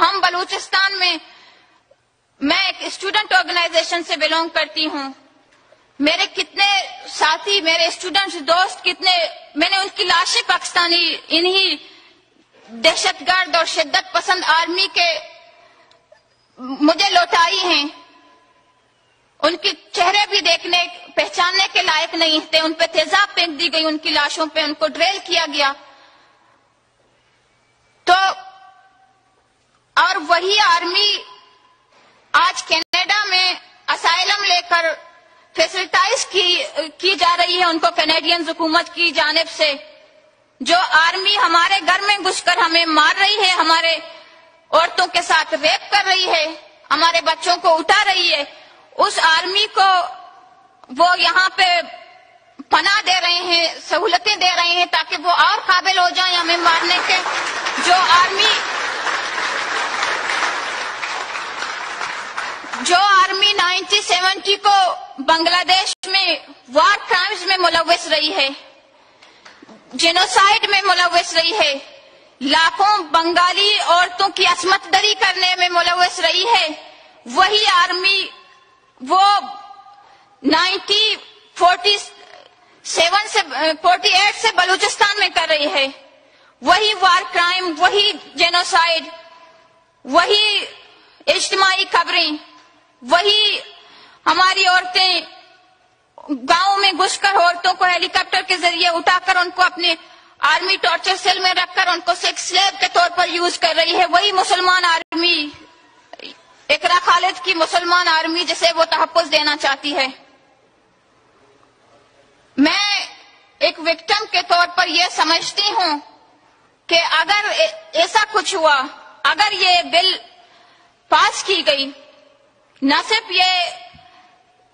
हम बलूचिस्तान में, मैं एक स्टूडेंट ऑर्गेनाइजेशन से बिलोंग करती हूँ। मेरे कितने साथी, मेरे स्टूडेंट्स दोस्त कितने, मैंने उनकी लाशें पाकिस्तानी, इन्हीं दहशतगर्द और शिद्दत पसंद आर्मी के मुझे लौटाई हैं। उनके चेहरे भी देखने, पहचानने के लायक नहीं थे। उन पर तेजाब फेंक दी गई, उनकी लाशों पे उनको ड्रेल किया गया। और वही आर्मी आज कनाडा में असाइलम लेकर फैसिलिटाइज की की जा रही है उनको कैनेडियन हुकूमत की जानब से। जो आर्मी हमारे घर में घुसकर हमें मार रही है, हमारे औरतों के साथ रेप कर रही है, हमारे बच्चों को उठा रही है, उस आर्मी को वो यहाँ पे पना दे रहे हैं, सहूलतें दे रहे हैं ताकि वो और काबिल हो जाए हमें मारने के। जो आर्मी जो आर्मी 1970 को बांग्लादेश में वार क्राइम्स में मुलविस रही है जेनोसाइड में मुलविस रही है, लाखों बंगाली औरतों की असमत दरी करने में मुलविस रही है, वही आर्मी वो 1947 से 48 से बलूचिस्तान में कर रही है। वही वार क्राइम, वही जेनोसाइड वही इज्तमाही खबरें वही हमारी औरतें गाँव में घुसकर औरतों को हेलीकॉप्टर के ज़रिए उठाकर उनको अपने आर्मी टॉर्चर सेल में रखकर उनको सेक्स स्लेब के तौर पर यूज़ कर रही है। वही मुसलमान आर्मी इकरा खालिद की मुसलमान आर्मी जिसे वो तहफ़ देना चाहती है। मैं एक विक्टिम के तौर पर यह समझती हूँ कि अगर ऐसा कुछ हुआ, अगर ये बिल पास की गई न सिर्फ़ ये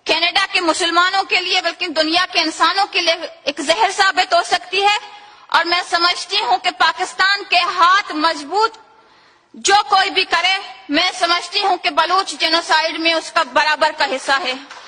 कनाडा के मुसलमानों के लिए, बल्कि दुनिया के इंसानों के लिए एक जहर साबित हो सकती है। और मैं समझती हूँ कि पाकिस्तान के हाथ मज़बूत जो कोई भी करे, मैं समझती हूँ कि बलूच जेनोसाइड में उसका बराबर का हिस्सा है।